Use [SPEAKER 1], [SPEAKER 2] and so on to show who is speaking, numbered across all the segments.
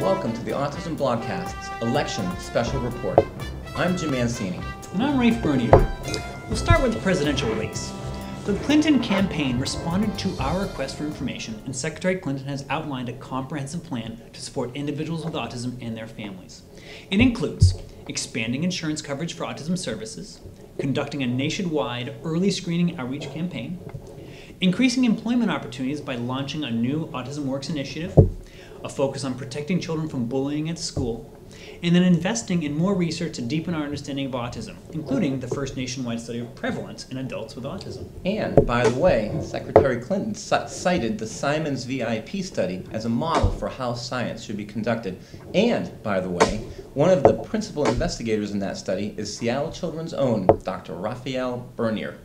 [SPEAKER 1] welcome to the Autism Blogcast's Election Special Report. I'm Jim Mancini.
[SPEAKER 2] And I'm Rafe Bernier. We'll start with the presidential race. The Clinton campaign responded to our request for information, and Secretary Clinton has outlined a comprehensive plan to support individuals with autism and their families. It includes expanding insurance coverage for autism services, conducting a nationwide early screening outreach campaign, increasing employment opportunities by launching a new Autism Works initiative, a focus on protecting children from bullying at school, and then investing in more research to deepen our understanding of autism, including the first nationwide study of prevalence in adults with autism.
[SPEAKER 1] And, by the way, Secretary Clinton cited the Simons VIP study as a model for how science should be conducted. And, by the way, one of the principal investigators in that study is Seattle Children's own Dr. Raphael Bernier.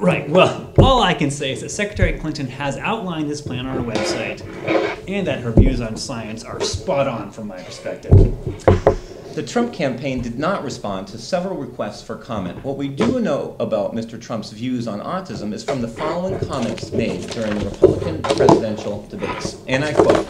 [SPEAKER 2] Right, well, all I can say is that Secretary Clinton has outlined this plan on her website, and that her views on science are spot on from my perspective.
[SPEAKER 1] The Trump campaign did not respond to several requests for comment. What we do know about Mr. Trump's views on autism is from the following comments made during the Republican presidential debates. And I quote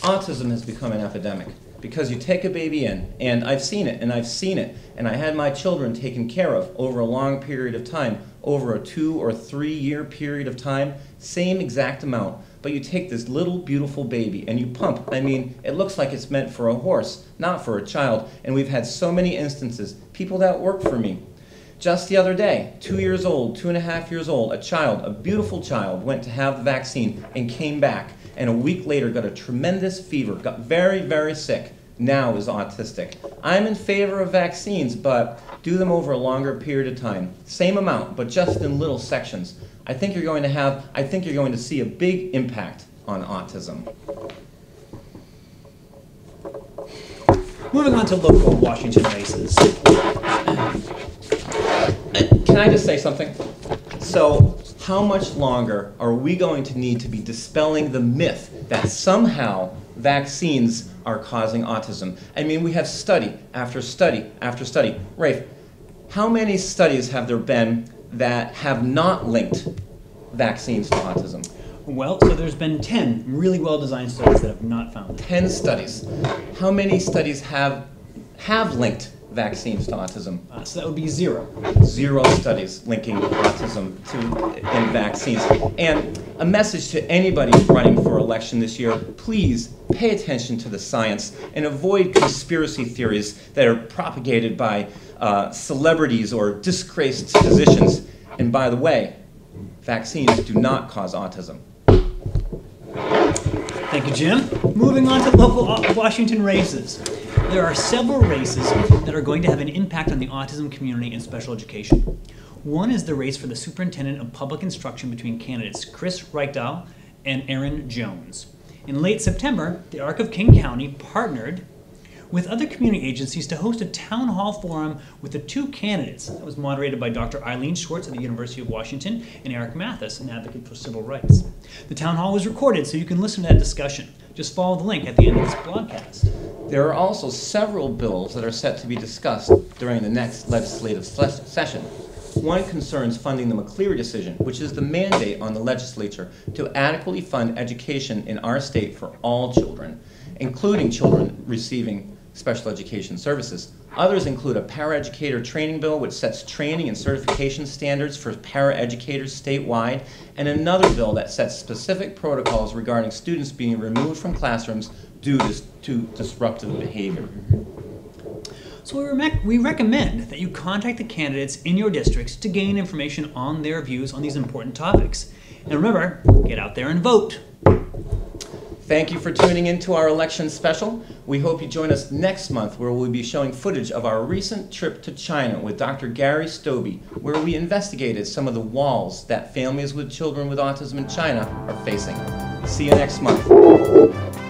[SPEAKER 1] Autism has become an epidemic because you take a baby in, and I've seen it, and I've seen it, and I had my children taken care of over a long period of time, over a two or three year period of time, same exact amount. But you take this little beautiful baby and you pump. I mean, it looks like it's meant for a horse, not for a child. And we've had so many instances, people that work for me. Just the other day, two years old, two and a half years old, a child, a beautiful child, went to have the vaccine and came back and a week later got a tremendous fever, got very, very sick, now is autistic. I'm in favor of vaccines, but do them over a longer period of time. Same amount, but just in little sections. I think you're going to have, I think you're going to see a big impact on autism.
[SPEAKER 2] Moving on to local Washington races.
[SPEAKER 1] Can I just say something? So, how much longer are we going to need to be dispelling the myth that somehow vaccines are causing autism? I mean, we have study after study after study. Rafe, how many studies have there been that have not linked vaccines to autism?
[SPEAKER 2] Well, so there's been 10 really well designed studies that have not found it.
[SPEAKER 1] 10 studies. How many studies have have linked vaccines to autism?
[SPEAKER 2] Uh, so that would be zero.
[SPEAKER 1] Zero studies linking autism to in vaccines. And a message to anybody running for election this year: please pay attention to the science and avoid conspiracy theories that are propagated by uh, celebrities or disgraced physicians. And by the way, vaccines do not cause autism.
[SPEAKER 2] Thank you, Jim. Moving on to local Washington races. There are several races that are going to have an impact on the autism community and special education. One is the race for the superintendent of public instruction between candidates Chris Reykdal and Erin Jones. In late September, the Arc of King County partnered with other community agencies to host a town hall forum with the two candidates. That was moderated by Dr. Ilene Schwartz at the University of Washington and Eric Mathis, an advocate for civil rights. The town hall was recorded so you can listen to that discussion. Just follow the link at the end of this broadcast.
[SPEAKER 1] There are also several bills that are set to be discussed during the next legislative session. One concerns funding the McCleary decision, which is the mandate on the legislature to adequately fund education in our state for all children, including children receiving special education services. Others include a paraeducator training bill, which sets training and certification standards for paraeducators statewide, and another bill that sets specific protocols regarding students being removed from classrooms due to, to disruptive behavior.
[SPEAKER 2] So we, we recommend that you contact the candidates in your districts to gain information on their views on these important topics. And remember, get out there and vote.
[SPEAKER 1] Thank you for tuning in to our election special. We hope you join us next month where we'll be showing footage of our recent trip to China with Dr. Gary Stobbe, where we investigated some of the walls that families with children with autism in China are facing. See you next month.